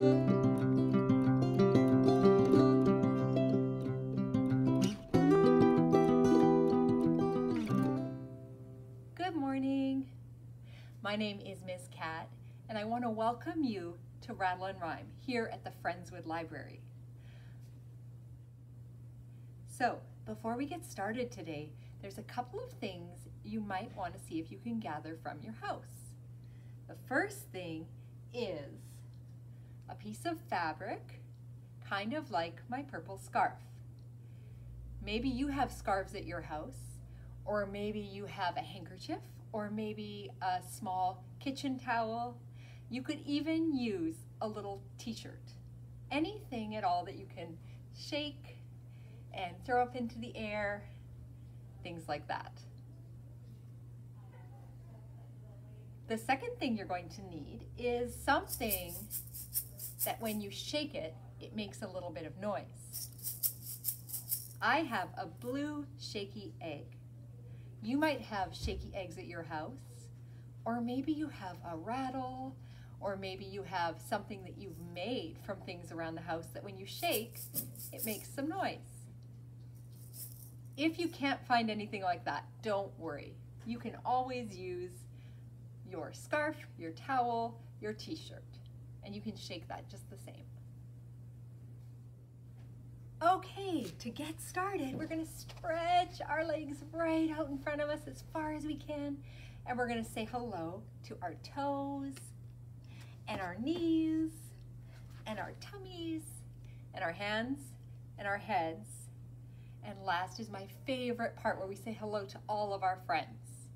Good morning. My name is Miss Cat, and I want to welcome you to Rattle and Rhyme here at the Friendswood Library. So, before we get started today, there's a couple of things you might want to see if you can gather from your house. The first thing is a piece of fabric, kind of like my purple scarf. Maybe you have scarves at your house, or maybe you have a handkerchief, or maybe a small kitchen towel. You could even use a little t-shirt. Anything at all that you can shake and throw up into the air, things like that. The second thing you're going to need is something that when you shake it, it makes a little bit of noise. I have a blue shaky egg. You might have shaky eggs at your house, or maybe you have a rattle, or maybe you have something that you've made from things around the house that when you shake, it makes some noise. If you can't find anything like that, don't worry. You can always use your scarf, your towel, your t-shirt, and you can shake that just the same. Okay, to get started, we're gonna stretch our legs right out in front of us as far as we can, and we're gonna say hello to our toes, and our knees, and our tummies, and our hands, and our heads. And last is my favorite part where we say hello to all of our friends.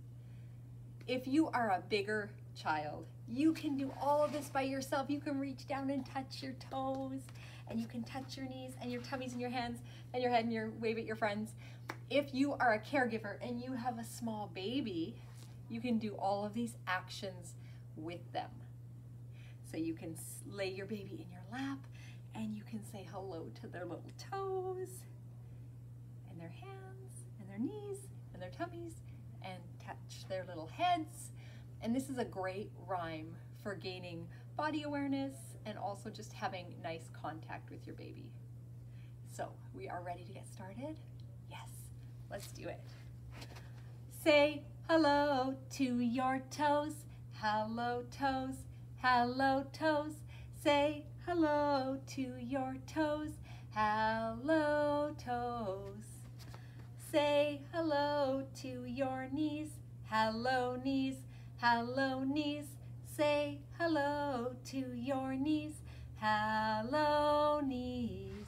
If you are a bigger child, you can do all of this by yourself. You can reach down and touch your toes and you can touch your knees and your tummies and your hands and your head and your wave at your friends. If you are a caregiver and you have a small baby, you can do all of these actions with them. So you can lay your baby in your lap and you can say hello to their little toes and their hands and their knees and their tummies and touch their little heads. And this is a great rhyme for gaining body awareness and also just having nice contact with your baby. So we are ready to get started? Yes, let's do it. Say hello to your toes, hello toes, hello toes. Say hello to your toes, hello toes. Say hello to your knees, hello knees, hello knees. Say hello to your knees. Hello, knees.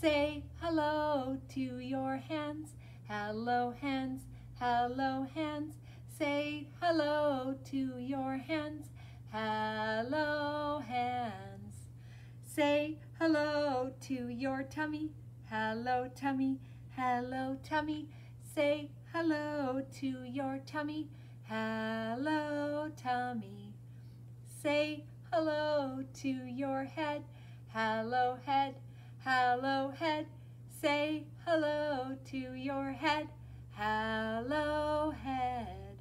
Say hello to your hands. Hello, hands. Hello, hands. Say hello to your hands. Hello, hands. Say hello to your tummy. Hello, tummy. Hello, tummy. Say hello to your tummy. Hello, tummy. Say hello to your head. Hello, head. Hello, head. Say hello to your head. Hello, head.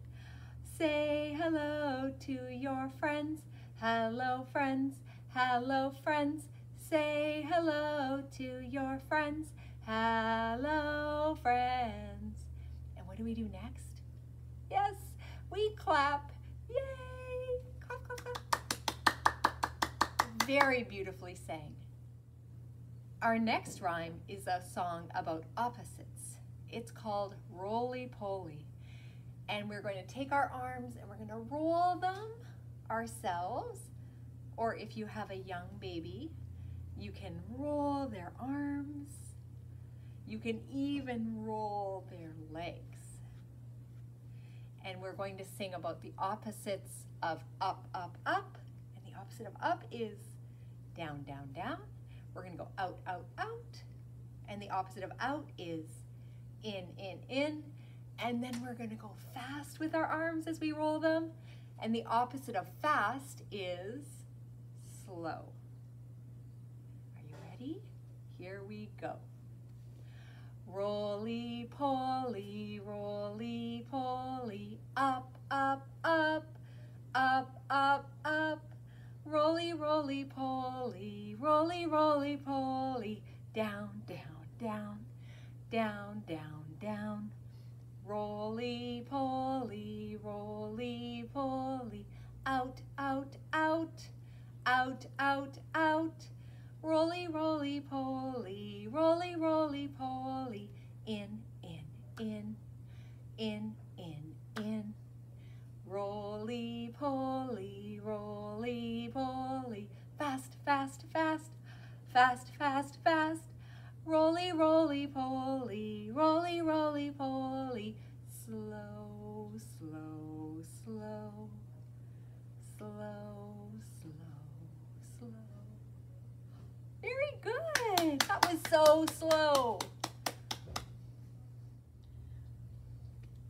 Say hello to your friends. Hello, friends. Hello, friends. Say hello to your friends. Hello, friends. And what do we do next? Yes, we clap. Yay! Clap, clap, clap very beautifully sang. Our next rhyme is a song about opposites. It's called Roly Poly. And we're going to take our arms and we're going to roll them ourselves. Or if you have a young baby, you can roll their arms. You can even roll their legs. And we're going to sing about the opposites of up, up, up. And the opposite of up is down, down, down. We're gonna go out, out, out. And the opposite of out is in, in, in. And then we're gonna go fast with our arms as we roll them. And the opposite of fast is slow. Are you ready? Here we go. Roly poly, roly poly, up, up, up, up, up, up, Roly, roly, poly, roly, roly, poly, down, down, down, down, down, down. Roly, poly, roly, poly, out, out, out, out, out, out. Roly, roly, poly, roly, roly, poly, in, in, in, in, in, in. Roly poly, roly poly, fast, fast, fast, fast, fast, fast. Roly, roly poly, roly, roly poly, slow, slow, slow, slow, slow, slow. Very good. That was so slow.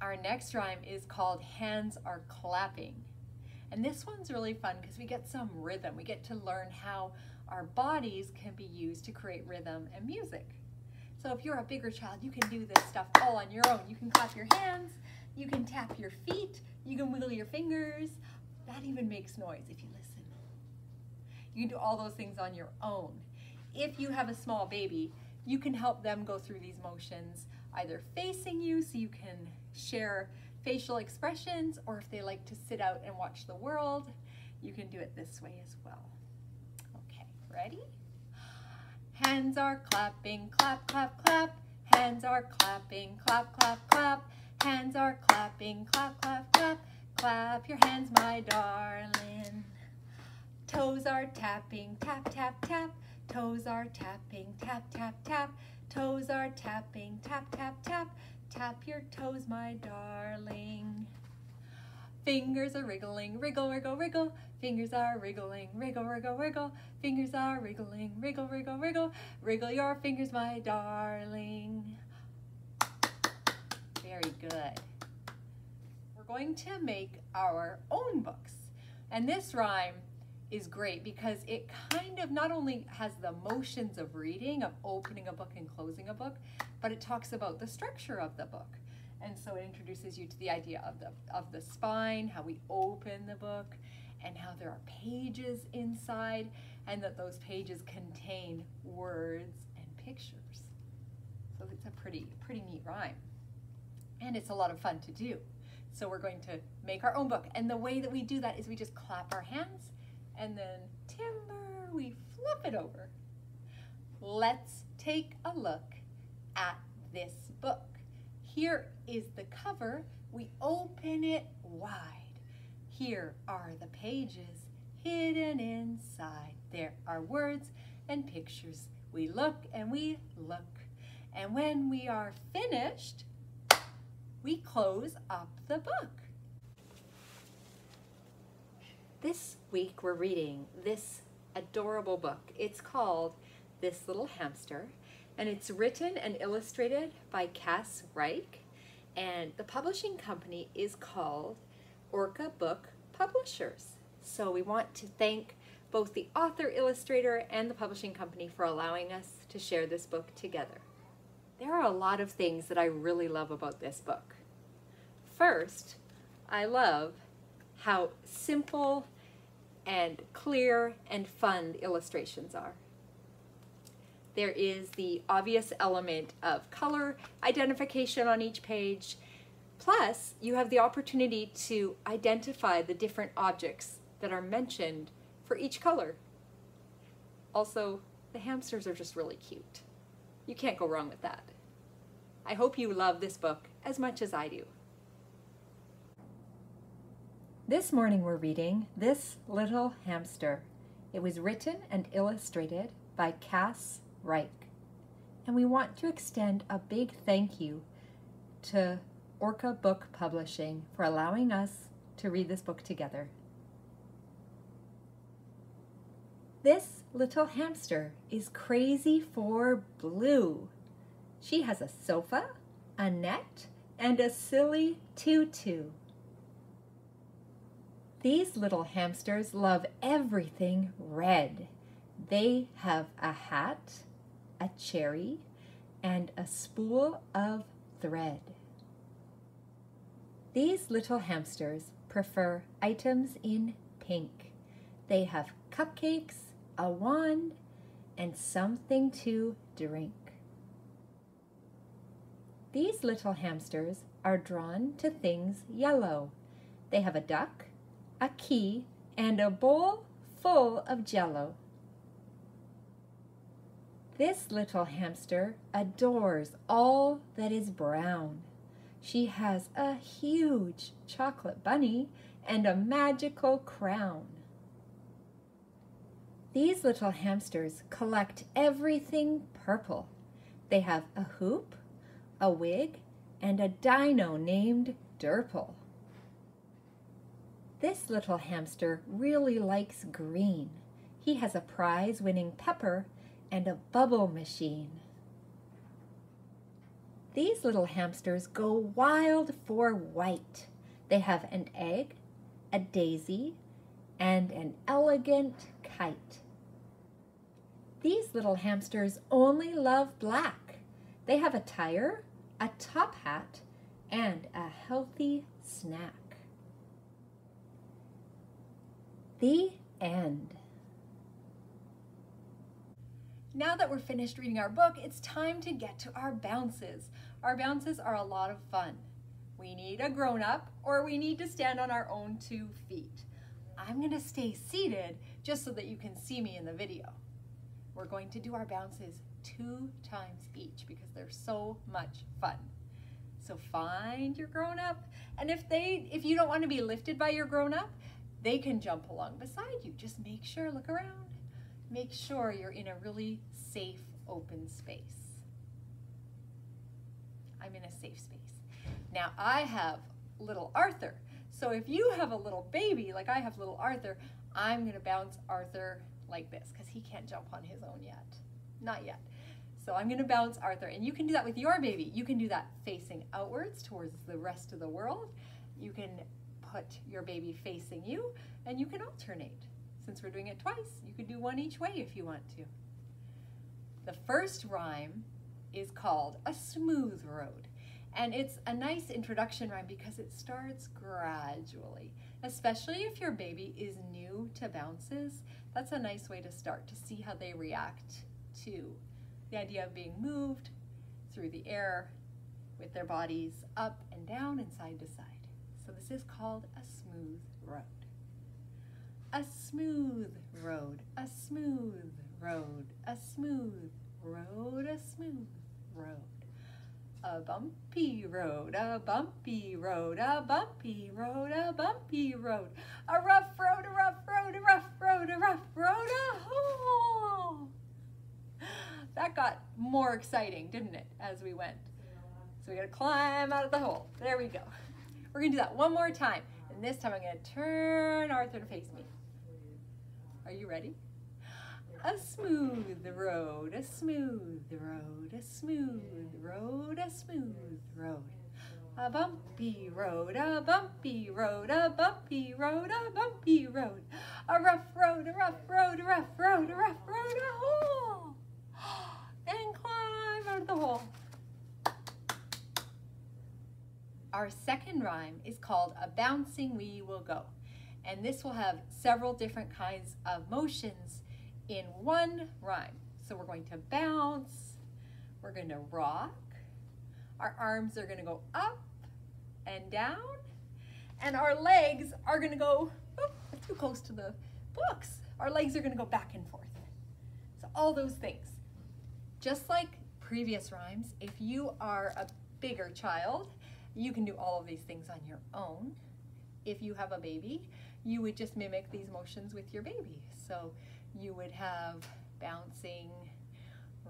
Our next rhyme is called Hands Are Clapping. And this one's really fun because we get some rhythm. We get to learn how our bodies can be used to create rhythm and music. So if you're a bigger child, you can do this stuff all on your own. You can clap your hands, you can tap your feet, you can wiggle your fingers. That even makes noise if you listen. You can do all those things on your own. If you have a small baby, you can help them go through these motions either facing you so you can share facial expressions or if they like to sit out and watch the world, you can do it this way as well. Okay, ready? Hands are clapping, clap, clap, clap. Hands are clapping, clap, clap, clap. Hands are clapping, clap, clap, clap. Clap your hands, my darling. Toes are tapping, tap, tap, tap. Toes are tapping, tap, tap, tap. Toes are tapping, tap, tap, tap. Tap your toes, my darling. Fingers are wriggling, wriggle, wriggle, wriggle. Fingers are wriggling, wriggle, wriggle, wriggle. Fingers are wriggling, wriggle, wriggle, wriggle. Wriggle your fingers, my darling. Very good. We're going to make our own books. And this rhyme is great because it kind of not only has the motions of reading, of opening a book and closing a book, but it talks about the structure of the book. And so it introduces you to the idea of the, of the spine, how we open the book, and how there are pages inside, and that those pages contain words and pictures. So it's a pretty, pretty neat rhyme. And it's a lot of fun to do. So we're going to make our own book. And the way that we do that is we just clap our hands and then timber, we flip it over. Let's take a look at this book. Here is the cover. We open it wide. Here are the pages hidden inside. There are words and pictures. We look and we look. And when we are finished, we close up the book. This week we're reading this adorable book. It's called This Little Hamster, and it's written and illustrated by Kass Reich, and the publishing company is called Orca Book Publishers. So we want to thank both the author, illustrator, and the publishing company for allowing us to share this book together. There are a lot of things that I really love about this book. First, I love how simple and clear and fun illustrations are. There is the obvious element of color identification on each page, plus you have the opportunity to identify the different objects that are mentioned for each color. Also, the hamsters are just really cute. You can't go wrong with that. I hope you love this book as much as I do. This morning we're reading This Little Hamster. It was written and illustrated by Kass Reich. And we want to extend a big thank you to Orca Book Publishing for allowing us to read this book together. This little hamster is crazy for blue. She has a sofa, a net, and a silly tutu. These little hamsters love everything red. They have a hat, a cherry, and a spool of thread. These little hamsters prefer items in pink. They have cupcakes, a wand, and something to drink. These little hamsters are drawn to things yellow. They have a duck, a key, and a bowl full of jello. This little hamster adores all that is brown. She has a huge chocolate bunny and a magical crown. These little hamsters collect everything purple. They have a hoop, a wig, and a dino named Durple. This little hamster really likes green. He has a prize-winning pepper and a bubble machine. These little hamsters go wild for white. They have an egg, a daisy, and an elegant kite. These little hamsters only love black. They have a tire, a top hat, and a healthy snack. The end. Now that we're finished reading our book, it's time to get to our bounces. Our bounces are a lot of fun. We need a grown-up or we need to stand on our own two feet. I'm gonna stay seated just so that you can see me in the video. We're going to do our bounces two times each because they're so much fun. So find your grown-up, and if they, if you don't want to be lifted by your grown-up, they can jump along beside you. Just make sure, look around. Make sure you're in a really safe, open space. I'm in a safe space. Now I have little Arthur. So if you have a little baby, like I have little Arthur, I'm gonna bounce Arthur like this because he can't jump on his own yet. Not yet. So I'm going to bounce Arthur. And you can do that with your baby. You can do that facing outwards towards the rest of the world. You can put your baby facing you and you can alternate. Since we're doing it twice, you could do one each way if you want to. The first rhyme is called A Smooth Road. And it's a nice introduction rhyme because it starts gradually, especially if your baby is new to bounces that's a nice way to start to see how they react to the idea of being moved through the air with their bodies up and down and side to side. This is called a smooth road. A smooth road, a smooth road, a smooth road, a smooth road. A bumpy road, a bumpy road, a bumpy road, a bumpy road. A rough road, a rough road, a rough road, a rough road, a hole. That got more exciting, didn't it, as we went? So we gotta climb out of the hole. There we go. We're gonna do that one more time. And this time I'm gonna turn Arthur to face me. Are you ready? A smooth road, a smooth road, a smooth road, a smooth road. A bumpy road, a bumpy road, a bumpy road, a bumpy road. A rough road, a rough road, a rough road, a rough road, a hole. And climb out of the hole. Our second rhyme is called A Bouncing We Will Go. And this will have several different kinds of motions in one rhyme. So we're going to bounce, we're going to rock, our arms are going to go up and down, and our legs are going to go, oh, too close to the books. Our legs are going to go back and forth. So all those things. Just like previous rhymes, if you are a bigger child, you can do all of these things on your own. If you have a baby, you would just mimic these motions with your baby. So you would have bouncing,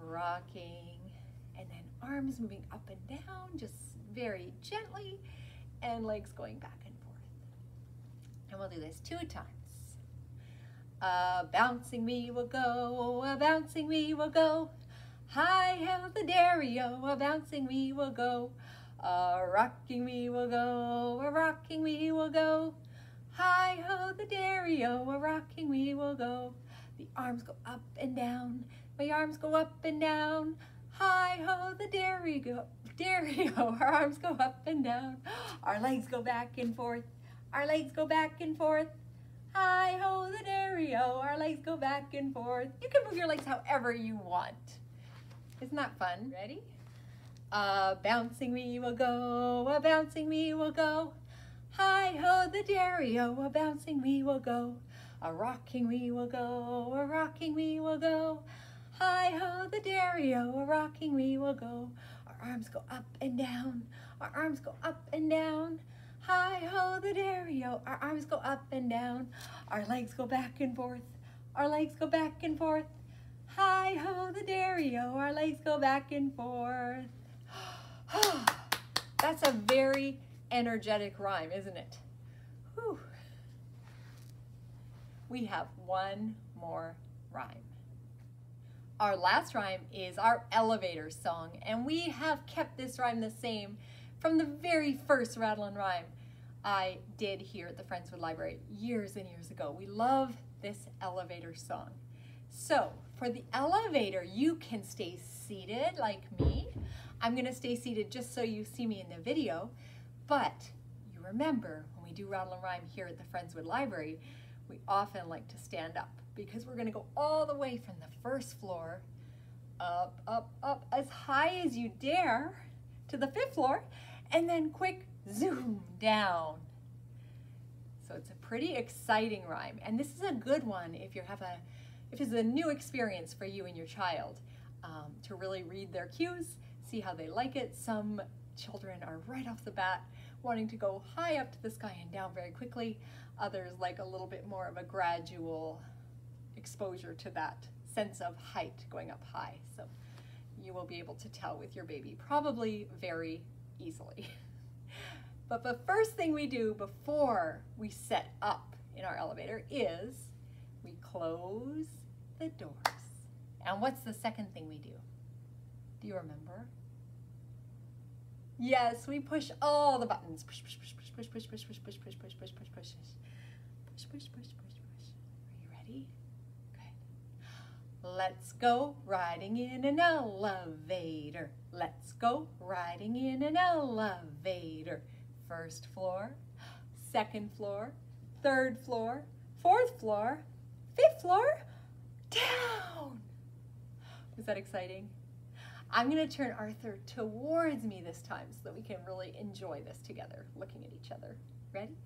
rocking, and then arms moving up and down just very gently, and legs going back and forth. And we'll do this two times. A bouncing we will go, a bouncing we will go. Hi ho the a bouncing we will go. A rocking we will go, a rocking we will go. Hi ho the dairy-o, a rocking we will go. The arms go up and down, my arms go up and down. Hi ho, the dairy go, dairy ho, our arms go up and down. Our legs go back and forth, our legs go back and forth. Hi ho the dairy-o, our legs go back and forth. You can move your legs however you want. Isn't that fun? Ready? A bouncing we will go, a bouncing we will go. Hi ho the dairy-o, a bouncing we will go. A rocking we will go, a rocking we will go. Hi ho the dairy-o, a rocking we will go. Our arms go up and down, our arms go up and down. Hi ho the dairy-o, our arms go up and down. Our legs go back and forth, our legs go back and forth. Hi ho the dairy-o, our legs go back and forth. That's a very energetic rhyme, isn't it? Whew. We have one more rhyme. Our last rhyme is our elevator song, and we have kept this rhyme the same from the very first rattle and rhyme I did here at the Friendswood Library years and years ago. We love this elevator song. So for the elevator, you can stay seated like me. I'm gonna stay seated just so you see me in the video, but you remember when we do rattle and rhyme here at the Friendswood Library, we often like to stand up because we're gonna go all the way from the first floor up, up, up, as high as you dare to the fifth floor, and then quick zoom down. So it's a pretty exciting rhyme, and this is a good one if you have a, if it's a new experience for you and your child um, to really read their cues, see how they like it. Some children are right off the bat wanting to go high up to the sky and down very quickly. Others like a little bit more of a gradual exposure to that sense of height going up high. So you will be able to tell with your baby probably very easily. but the first thing we do before we set up in our elevator is we close the doors. And what's the second thing we do? Do you remember? Yes, we push all the buttons. Push, push, push, push, push, push, push, push, push, push, push, push, push, push. Push, push, push, push, push. Are you ready? Good. Let's go riding in an elevator. Let's go riding in an elevator. First floor, second floor, third floor, fourth floor, fifth floor, down. Was that exciting? I'm gonna turn Arthur towards me this time so that we can really enjoy this together, looking at each other. Ready?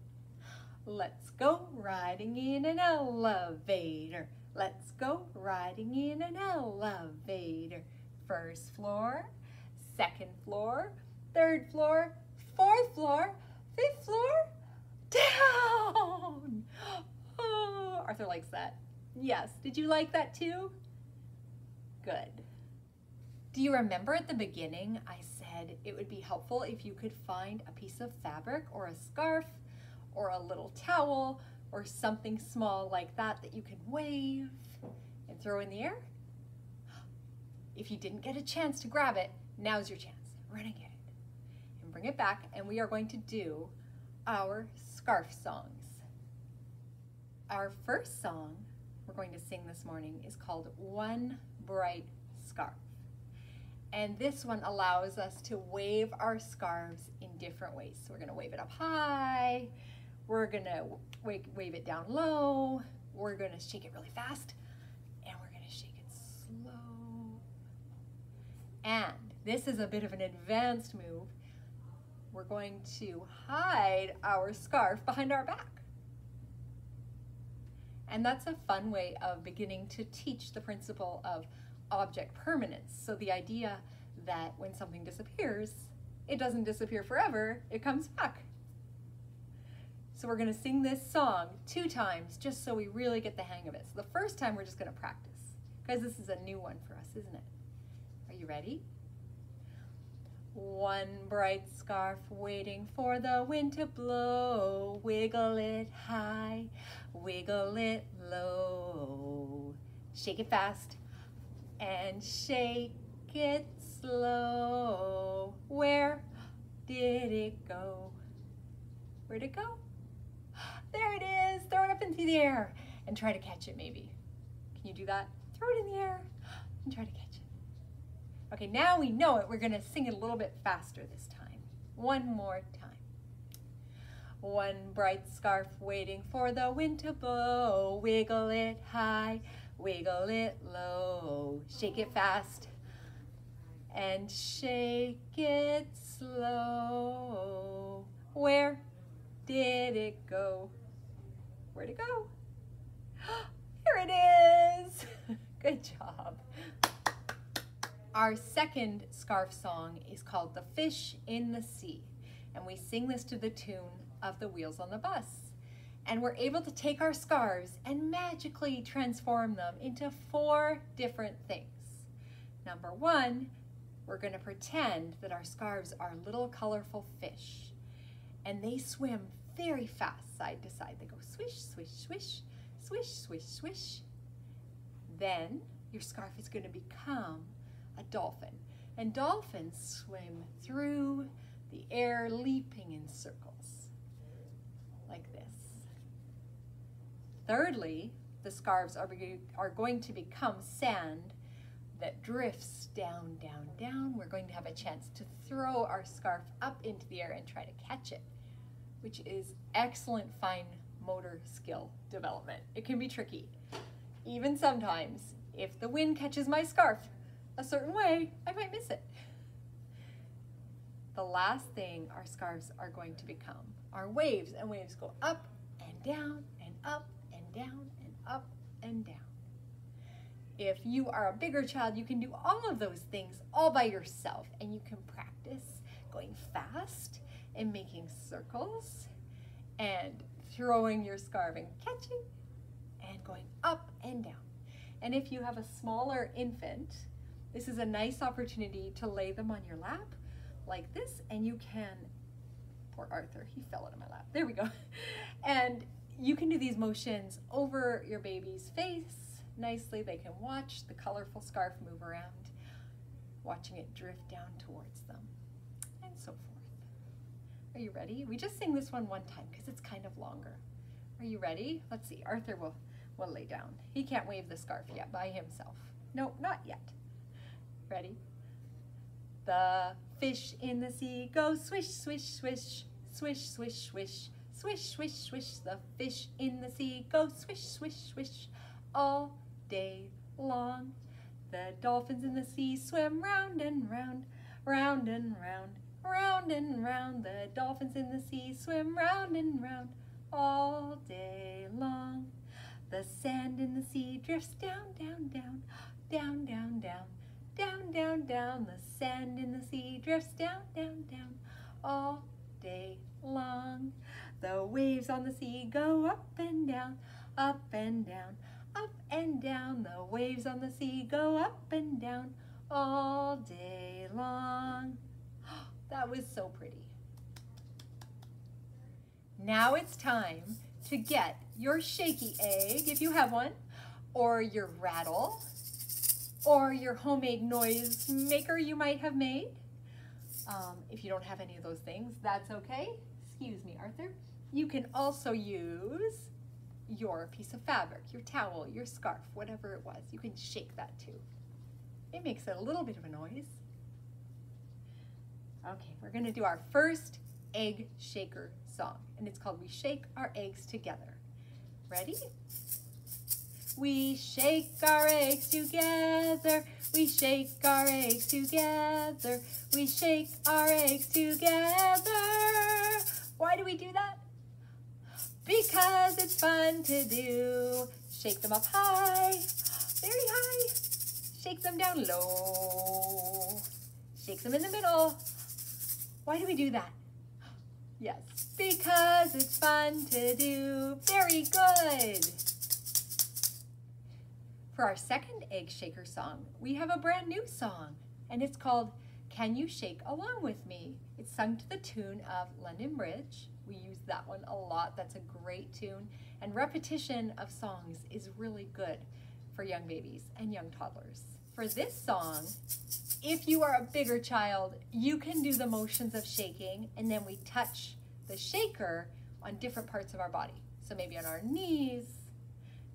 Let's go riding in an elevator. Let's go riding in an elevator. First floor, second floor, third floor, fourth floor, fifth floor, down. Oh, Arthur likes that. Yes, did you like that too? Good. Do you remember at the beginning I said it would be helpful if you could find a piece of fabric or a scarf or a little towel or something small like that that you can wave and throw in the air? If you didn't get a chance to grab it, now's your chance. Run and get it. And bring it back and we are going to do our scarf songs. Our first song we're going to sing this morning is called One Bright Scarf. And this one allows us to wave our scarves in different ways. So we're gonna wave it up high, we're gonna wave, wave it down low, we're gonna shake it really fast, and we're gonna shake it slow. And this is a bit of an advanced move. We're going to hide our scarf behind our back. And that's a fun way of beginning to teach the principle of object permanence. So the idea that when something disappears, it doesn't disappear forever, it comes back. So we're gonna sing this song two times just so we really get the hang of it. So the first time we're just gonna practice because this is a new one for us, isn't it? Are you ready? One bright scarf waiting for the wind to blow. Wiggle it high, wiggle it low. Shake it fast and shake it slow. Where did it go? Where'd it go? There it is. Throw it up into the air and try to catch it maybe. Can you do that? Throw it in the air and try to catch it. Okay, now we know it. We're going to sing it a little bit faster this time. One more time. One bright scarf waiting for the wind to blow. Wiggle it high, wiggle it low. Shake it fast and shake it slow. Where did it go? Where'd it go? Here it is. Good job. Our second scarf song is called The Fish in the Sea. And we sing this to the tune of the wheels on the bus. And we're able to take our scarves and magically transform them into four different things. Number one, we're going to pretend that our scarves are little colorful fish. And they swim very fast side to side. They go swish, swish, swish, swish, swish, swish. Then your scarf is going to become a dolphin. And dolphins swim through the air, leaping in circles, like this. Thirdly, the scarves are, are going to become sand that drifts down, down, down. We're going to have a chance to throw our scarf up into the air and try to catch it, which is excellent fine motor skill development. It can be tricky. Even sometimes, if the wind catches my scarf a certain way, I might miss it. The last thing our scarves are going to become are waves, and waves go up and down and up down and up and down. If you are a bigger child, you can do all of those things all by yourself and you can practice going fast and making circles and throwing your scarf and catching and going up and down. And if you have a smaller infant, this is a nice opportunity to lay them on your lap like this and you can, poor Arthur, he fell out of my lap. There we go. And you can do these motions over your baby's face nicely. They can watch the colorful scarf move around, watching it drift down towards them, and so forth. Are you ready? We just sing this one one time because it's kind of longer. Are you ready? Let's see. Arthur will, will lay down. He can't wave the scarf yet by himself. No, not yet. Ready? The fish in the sea go swish, swish, swish, swish, swish, swish, swish, swish, swish. The fish in the sea go swish, swish, swish, all day long. The dolphins in the sea swim round and round, round and round, round and round. The dolphins in the sea swim round and round all day long. The sand in the sea drifts down, down, down, down, down, down, down, down, down. The sand in the sea drifts down, down, down all day long. The waves on the sea go up and down, up and down, up and down. The waves on the sea go up and down all day long. That was so pretty. Now it's time to get your shaky egg, if you have one, or your rattle, or your homemade noise maker you might have made. Um, if you don't have any of those things, that's okay. Excuse me, Arthur. You can also use your piece of fabric, your towel, your scarf, whatever it was. You can shake that too. It makes a little bit of a noise. Okay, we're gonna do our first egg shaker song, and it's called We Shake Our Eggs Together. Ready? We shake our eggs together, we shake our eggs together, we shake our eggs together. Why do we do that? Because it's fun to do. Shake them up high, very high. Shake them down low. Shake them in the middle. Why do we do that? Yes, because it's fun to do. Very good. For our second egg shaker song, we have a brand new song, and it's called Can You Shake Along With Me? It's sung to the tune of London Bridge we use that one a lot. That's a great tune. And repetition of songs is really good for young babies and young toddlers. For this song, if you are a bigger child, you can do the motions of shaking and then we touch the shaker on different parts of our body. So maybe on our knees,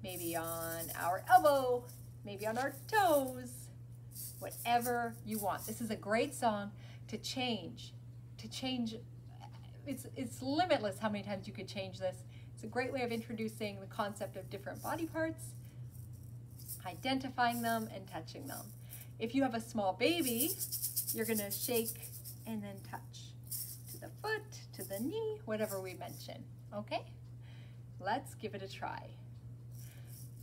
maybe on our elbow, maybe on our toes, whatever you want. This is a great song to change, to change it's, it's limitless how many times you could change this. It's a great way of introducing the concept of different body parts, identifying them and touching them. If you have a small baby, you're gonna shake and then touch to the foot, to the knee, whatever we mention, okay? Let's give it a try.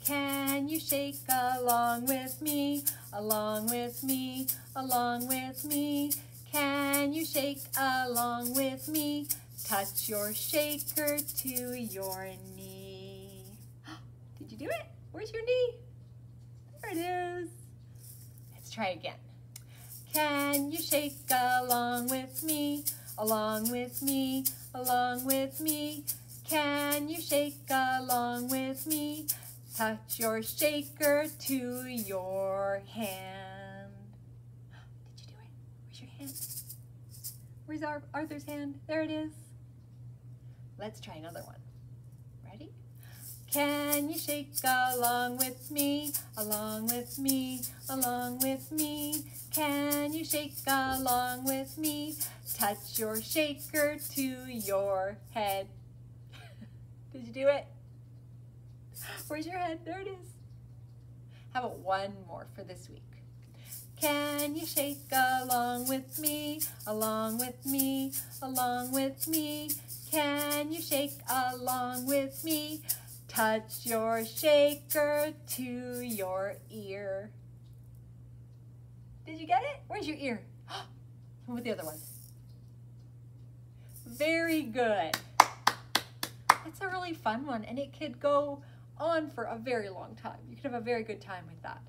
Can you shake along with me, along with me, along with me? Can you shake along with me? Touch your shaker to your knee. Did you do it? Where's your knee? There it is. Let's try again. Can you shake along with me, along with me, along with me? Can you shake along with me? Touch your shaker to your hand. Did you do it? Where's your hand? Where's our Arthur's hand? There it is. Let's try another one. Ready? Can you shake along with me, along with me, along with me? Can you shake along with me? Touch your shaker to your head. Did you do it? Where's your head? There it is. How about one more for this week? Can you shake along with me, along with me, along with me? Can you shake along with me? Touch your shaker to your ear. Did you get it? Where's your ear? About the other one? Very good. That's a really fun one and it could go on for a very long time. You could have a very good time with that.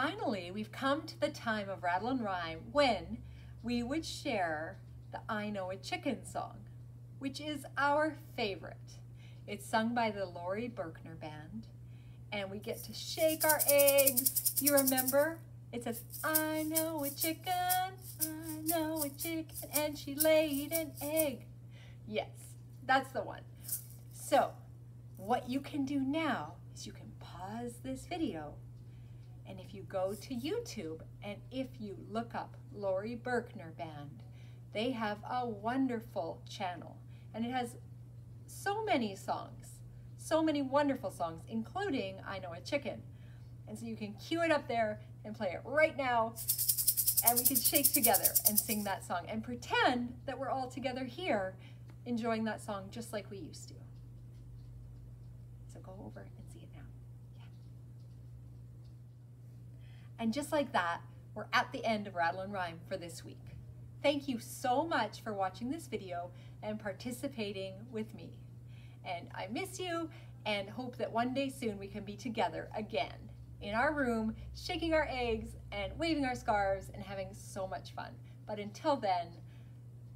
Finally, we've come to the time of rattle and rhyme when we would share the I Know a Chicken song, which is our favorite. It's sung by the Laurie Berkner Band, and we get to shake our eggs. You remember? It says, I know a chicken, I know a chicken, and she laid an egg. Yes, that's the one. So what you can do now is you can pause this video and if you go to YouTube and if you look up Laurie Berkner Band, they have a wonderful channel and it has so many songs, so many wonderful songs, including I Know a Chicken. And so you can cue it up there and play it right now and we can shake together and sing that song and pretend that we're all together here enjoying that song just like we used to So go over and see it now. Yeah. And just like that, we're at the end of Rattle and Rhyme for this week. Thank you so much for watching this video and participating with me. And I miss you and hope that one day soon we can be together again in our room, shaking our eggs and waving our scarves and having so much fun. But until then,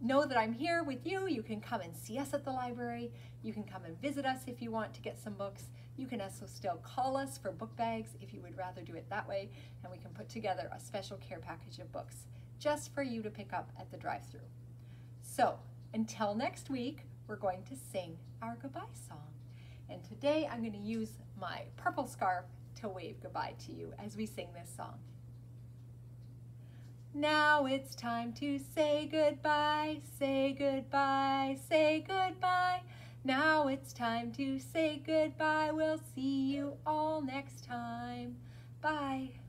know that I'm here with you. You can come and see us at the library. You can come and visit us if you want to get some books. You can also still call us for book bags if you would rather do it that way, and we can put together a special care package of books just for you to pick up at the drive-through. So until next week, we're going to sing our goodbye song. And today I'm going to use my purple scarf to wave goodbye to you as we sing this song. Now it's time to say goodbye, say goodbye, say goodbye. Now it's time to say goodbye. We'll see you all next time. Bye.